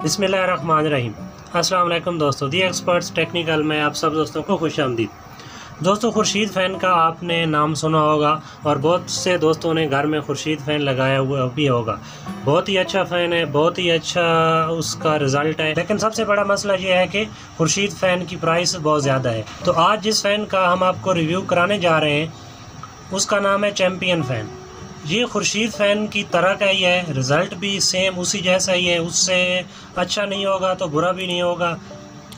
रहीम अस्सलाम दोस्तों, दी experts technical में आप सब दोस्तों को खुश आमदीद। दोस्तों, खुर्शीद फ़ैन का आपने नाम सुना होगा और बहुत से दोस्तों ने घर में खुर्शीद फ़ैन लगाया हुआ भी होगा। बहुत ही अच्छा फ़ैन है, बहुत ही अच्छा उसका रिज़ल्ट है। लेकिन सबसे बड़ा मसला ये है कि खुर्शीद फ़ैन की प्राइस बहुत ज़्यादा है। तो आज जिस फ़ैन का हम आपको रिव्यू कराने जा रहे हैं, उसका नाम है चैम्पियन फ़ैन। ये खुर्शीद फ़ैन की तरह का ही है रिज़ल्ट भी सेम उसी जैसा ही है, उससे अच्छा नहीं होगा तो बुरा भी नहीं होगा।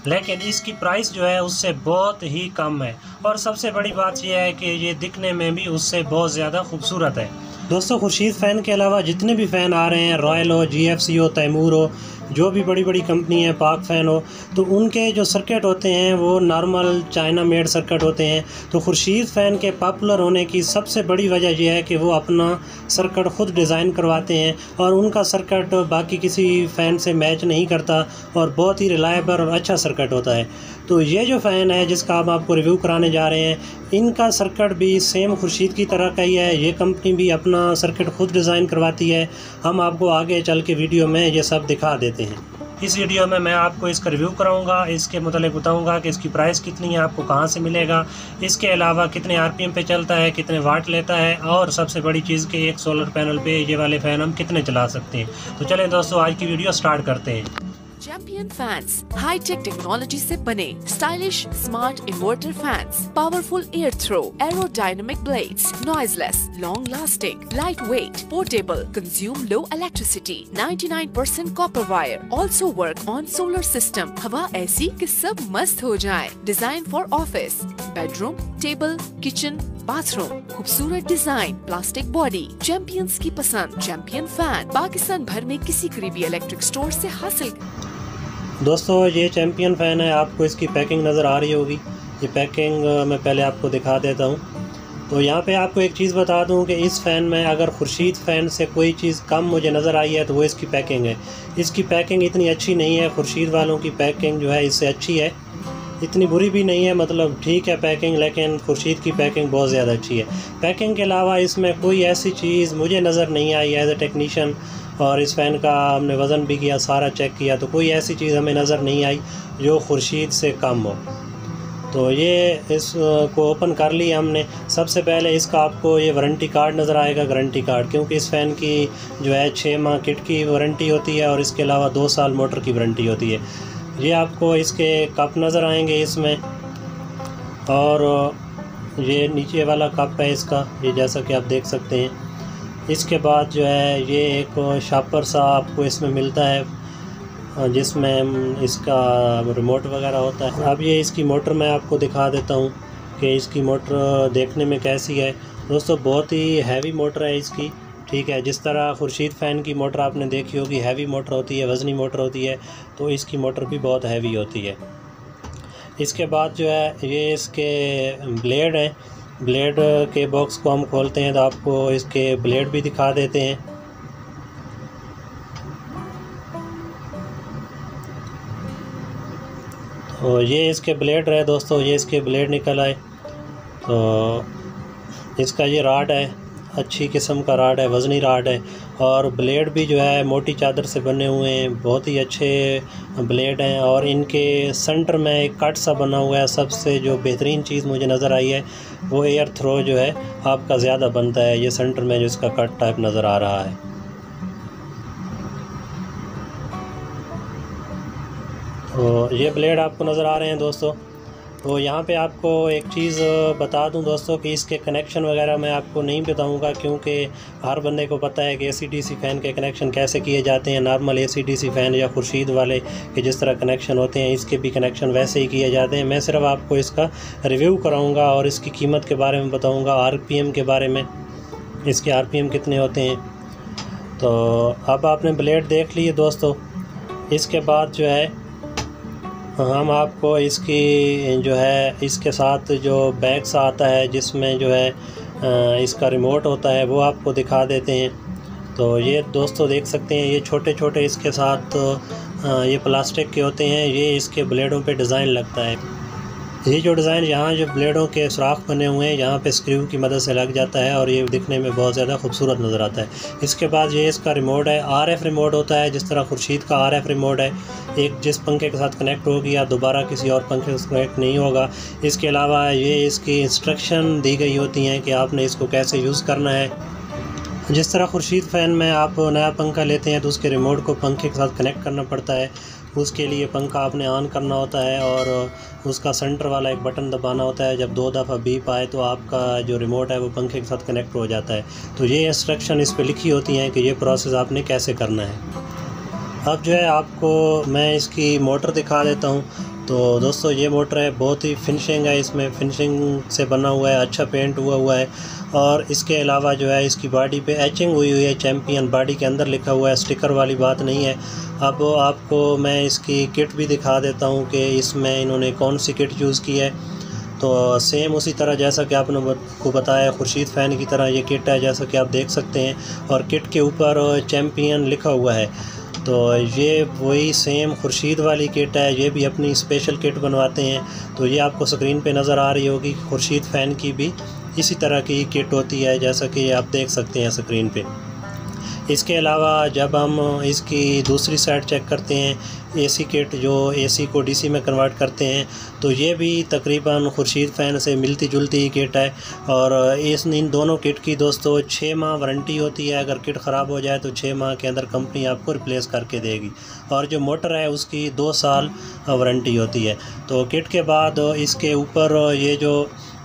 लेकिन इसकी प्राइस जो है, उससे बहुत ही कम है। और सबसे बड़ी बात यह है कि ये दिखने में भी उससे बहुत ज़्यादा खूबसूरत है। दोस्तों, खुर्शीद फ़ैन के अलावा जितने भी फ़ैन आ रहे हैं रॉयल हो जी एफ़ सी हो तैमूर हो जो भी बड़ी बड़ी कंपनी है, पाक फ़ैन हो तो उनके जो सर्किट होते हैं, वो नॉर्मल चाइना मेड सर्किट होते हैं। तो खुर्शीद फ़ैन के पॉपुलर होने की सबसे बड़ी वजह यह है कि वो अपना सर्किट ख़ुद डिज़ाइन करवाते हैं और उनका सर्किट बाकी किसी फ़ैन से मैच नहीं करता और बहुत ही रिलायबल और अच्छा सर्किट होता है। तो ये जो फ़ैन है, जिसका हम आपको रिव्यू कराने जा रहे हैं, इनका सर्किट भी सेम खुर्शीद की तरह का ही है। ये कंपनी भी अपना सर्किट ख़ुद डिज़ाइन करवाती है। हम आपको आगे चल के वीडियो में ये सब दिखा देते हैं। इस वीडियो में मैं आपको इसका रिव्यू कराऊँगा, इसके मतलब बताऊँगा कि इसकी प्राइस कितनी है, आपको कहाँ से मिलेगा। इसके अलावा कितने आरपीएम पे चलता है, कितने वाट लेता है, और सबसे बड़ी चीज़ कि एक सोलर पैनल पे ये वाले फ़ैन हम कितने चला सकते हैं। तो चलें दोस्तों, आज की वीडियो स्टार्ट करते हैं। Champion fans high tech technology से बने stylish smart inverter fans powerful air throw aerodynamic blades noiseless long lasting light weight portable consume low electricity 99% copper wire also work on solar system हवा ऐसी कि सब मस्त हो जाए। Design for office bedroom table kitchen bathroom खूबसूरत design plastic body champions की पसंद चैंपियन फ़ैन पाकिस्तान भर में किसी करीबी इलेक्ट्रिक स्टोर से हासिल दोस्तों, ये चैम्पियन फ़ैन है, आपको इसकी पैकिंग नज़र आ रही होगी। ये पैकिंग मैं पहले आपको दिखा देता हूँ। तो यहाँ पे आपको एक चीज़ बता दूँ कि इस फ़ैन में अगर खुर्शीद फ़ैन से कोई चीज़ कम मुझे नज़र आई है तो वो इसकी पैकिंग है। इसकी पैकिंग इतनी अच्छी नहीं है, खुर्शीद वालों की पैकिंग जो है, इससे अच्छी है। इतनी बुरी भी नहीं है मतलब ठीक है पैकिंग, लेकिन खुर्शीद की पैकिंग बहुत ज़्यादा अच्छी है। पैकिंग के अलावा इसमें कोई ऐसी चीज़ मुझे नज़र नहीं आई एज ए टेक्नीशियन और इस फ़ैन का हमने वज़न भी किया, सारा चेक किया तो कोई ऐसी चीज़ हमें नज़र नहीं आई जो खुर्शीद से कम हो। तो ये इस को ओपन कर लिया हमने। सबसे पहले इसका आपको ये वारंटी कार्ड नज़र आएगा गारंटी कार्ड क्योंकि इस फ़ैन की जो है छः माह किट की वारंटी होती है, और इसके अलावा दो साल मोटर की वारंटी होती है। ये आपको इसके कप नज़र आएँगे इसमें। और ये नीचे वाला कप है इसका, ये जैसा कि आप देख सकते हैं। इसके बाद जो है, ये एक शापर सा आपको इसमें मिलता है, जिसमें इसका रिमोट वगैरह होता है। अब ये इसकी मोटर मैं आपको दिखा देता हूँ कि इसकी मोटर देखने में कैसी है। दोस्तों, बहुत ही हैवी मोटर है इसकी। ठीक है, जिस तरह खुर्शीद फ़ैन की मोटर आपने देखी होगी हैवी मोटर होती है, वज़नी मोटर होती है तो इसकी मोटर भी बहुत हैवी होती है। इसके बाद जो है, ये इसके ब्लेड हैं। ब्लेड के बॉक्स को हम खोलते हैं तो आपको इसके ब्लेड भी दिखा देते हैं। तो ये इसके ब्लेड रहे दोस्तों, ये इसके ब्लेड निकल आए। तो इसका ये राड है। अच्छी किस्म का राड है, वज़नी राड है और ब्लेड भी जो है मोटी चादर से बने हुए हैं, बहुत ही अच्छे ब्लेड हैं और इनके सेंटर में एक कट सा बना हुआ है, सबसे जो बेहतरीन चीज़ मुझे नज़र आई है, वो एयर थ्रो जो है आपका ज़्यादा बनता है, ये सेंटर में जो इसका कट टाइप नज़र आ रहा है। तो ये ब्लेड आपको नज़र आ रहे हैं दोस्तों। तो यहाँ पे आपको एक चीज़ बता दूँ दोस्तों कि इसके कनेक्शन वगैरह मैं आपको नहीं बताऊँगा क्योंकि हर बंदे को पता है कि ए सी फ़ैन के कनेक्शन कैसे किए जाते हैं नॉर्मल ए सी फ़ैन या खुर्शीद वाले के जिस तरह कनेक्शन होते हैं, इसके भी कनेक्शन वैसे ही किए जाते हैं। मैं सिर्फ़ आपको इसका रिव्यू कराऊँगा और इसकी कीमत के बारे में बताऊँगा आर के बारे में, इसके आरपीएम कितने होते हैं। तो अब आपने ब्लेड देख लिए दोस्तों। इसके बाद जो है हम आपको इसकी, जो है, इसके साथ जो बैग्स आता है, जिसमें जो है इसका रिमोट होता है, वो आपको दिखा देते हैं। तो ये दोस्तों देख सकते हैं, ये छोटे छोटे इसके साथ ये प्लास्टिक के होते हैं, ये इसके ब्लेडों पे डिज़ाइन लगता है। ये जो डिज़ाइन यहाँ जो ब्लेडों के सुराख बने हुए हैं, यहाँ पे स्क्रू की मदद से लग जाता है और ये दिखने में बहुत ज़्यादा खूबसूरत नज़र आता है। इसके बाद ये इसका रिमोट है आर एफ़ रिमोट होता है, जिस तरह खुर्शीद का आर एफ़ रिमोट है, एक जिस पंखे के साथ कनेक्ट होगी या दोबारा किसी और पंखे से कनेक्ट नहीं होगा। इसके अलावा ये इसकी इंस्ट्रक्शन दी गई होती हैं कि आपने इसको कैसे यूज़ करना है। जिस तरह खुर्शीद फ़ैन में आप नया पंखा लेते हैं तो उसके रिमोट को पंखे के साथ कनेक्ट करना पड़ता है। उसके लिए पंखा आपने ऑन करना होता है और उसका सेंटर वाला एक बटन दबाना होता है। जब दो दफ़ा बीप आए तो आपका जो रिमोट है वो पंखे के साथ कनेक्ट हो जाता है। तो ये इंस्ट्रक्शन इस पर लिखी होती हैं कि ये प्रोसेस आपने कैसे करना है। अब जो है आपको मैं इसकी मोटर दिखा देता हूँ। तो दोस्तों, ये मोटर है, बहुत ही फिनिशिंग है इसमें। फिनिशिंग से बना हुआ है अच्छा पेंट हुआ हुआ है। और इसके अलावा जो है, इसकी बॉडी पे एचिंग हुई हुई है चैम्पियन बॉडी के अंदर लिखा हुआ है स्टिकर वाली बात नहीं है। अब आपको मैं इसकी किट भी दिखा देता हूँ कि इसमें इन्होंने कौन सी किट यूज़ की है। तो सेम उसी तरह, जैसा कि आपने को बताया, खुर्शीद फ़ैन की तरह ये किट है, जैसा कि आप देख सकते हैं। और किट के ऊपर चैम्पियन लिखा हुआ है। तो ये वही सेम खुर्शीद वाली किट है, ये भी अपनी स्पेशल किट बनवाते हैं। तो ये आपको स्क्रीन पे नज़र आ रही होगी, खुर्शीद फ़ैन की भी। इसी तरह की किट होती है, जैसा कि आप देख सकते हैं स्क्रीन पे। इसके अलावा जब हम इसकी दूसरी साइड चेक करते हैं एसी किट जो एसी को डीसी में कन्वर्ट करते हैं तो ये भी तकरीबन खुर्शीद फ़ैन से मिलती जुलती किट है। और इस, इन दोनों किट की दोस्तों छः माह वारंटी होती है। अगर किट ख़राब हो जाए तो छः माह के अंदर कंपनी आपको रिप्लेस करके देगी। और जो मोटर है, उसकी दो साल वारंटी होती है। तो किट के बाद इसके ऊपर ये जो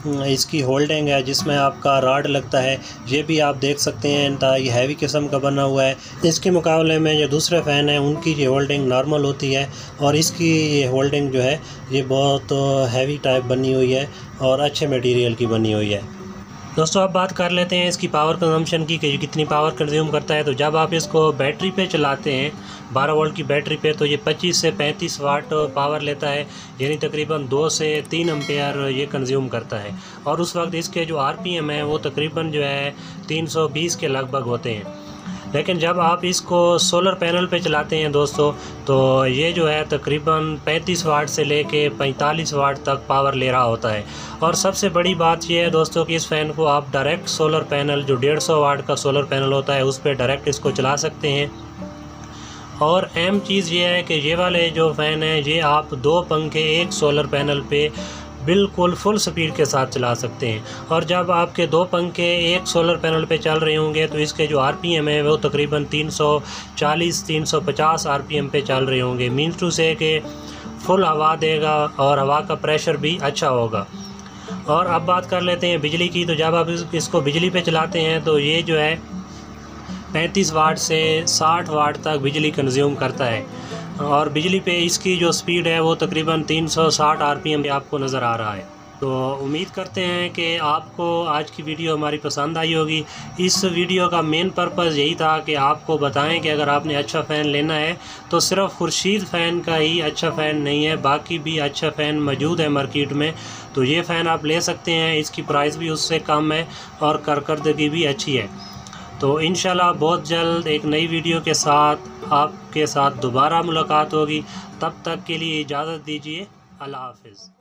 इसकी होल्डिंग है, जिसमें आपका राड लगता है, ये भी आप देख सकते हैं ये हैवी किस्म का बना हुआ है। इसके मुकाबले में जो दूसरे फ़ैन हैं, उनकी ये होल्डिंग नॉर्मल होती है, और इसकी ये होल्डिंग जो है, ये बहुत हैवी टाइप बनी हुई है, और अच्छे मटेरियल की बनी हुई है। दोस्तों, अब बात कर लेते हैं इसकी पावर कंजम्पशन की कि कितनी पावर कंज्यूम करता है। तो जब आप इसको बैटरी पे चलाते हैं 12 वोल्ट की बैटरी पे तो ये 25 से 35 वाट पावर लेता है। यानी तकरीबन दो से तीन एम्पेयर ये कंज्यूम करता है। और उस वक्त इसके जो आरपीएम है, वो तकरीबन जो है 320 के लगभग होते हैं। लेकिन जब आप इसको सोलर पैनल पे चलाते हैं दोस्तों तो ये जो है तकरीबन 35 वाट से लेके 45 वाट तक पावर ले रहा होता है। और सबसे बड़ी बात यह है दोस्तों कि इस फ़ैन को आप डायरेक्ट सोलर पैनल जो 150 वाट का सोलर पैनल होता है, उस पर डायरेक्ट इसको चला सकते हैं। और अहम चीज़ ये है कि ये वाले जो फ़ैन है, ये आप दो पंखे एक सोलर पैनल पे बिल्कुल फुल स्पीड के साथ चला सकते हैं। और जब आपके दो पंखे एक सोलर पैनल पे चल रहे होंगे तो इसके जो आरपीएम है, वो तकरीबन 340 350 आरपीएम पे चल रहे होंगे। मीन्स टू से कि फुल हवा देगा और हवा का प्रेशर भी अच्छा होगा। और अब बात कर लेते हैं बिजली की। तो जब आप इसको बिजली पे चलाते हैं तो ये जो है पैंतीस वाट से साठ वाट तक बिजली कंज्यूम करता है। और बिजली पे इसकी जो स्पीड है वो तकरीबन 360 आरपीएम पे आपको नज़र आ रहा है। तो उम्मीद करते हैं कि आपको आज की वीडियो हमारी पसंद आई होगी। इस वीडियो का मेन पर्पज़ यही था कि आपको बताएँ कि अगर आपने अच्छा फ़ैन लेना है तो सिर्फ़ खुर्शीद फ़ैन का ही अच्छा फ़ैन नहीं है, बाकी भी अच्छा फ़ैन मौजूद है मार्केट में। तो ये फ़ैन आप ले सकते हैं, इसकी प्राइस भी उससे कम है और करकर्दगी भी अच्छी है। तो इन बहुत जल्द एक नई वीडियो के साथ, आपके साथ दोबारा मुलाकात होगी। तब तक के लिए इजाज़त दीजिए। अल्लाह हाफिज़।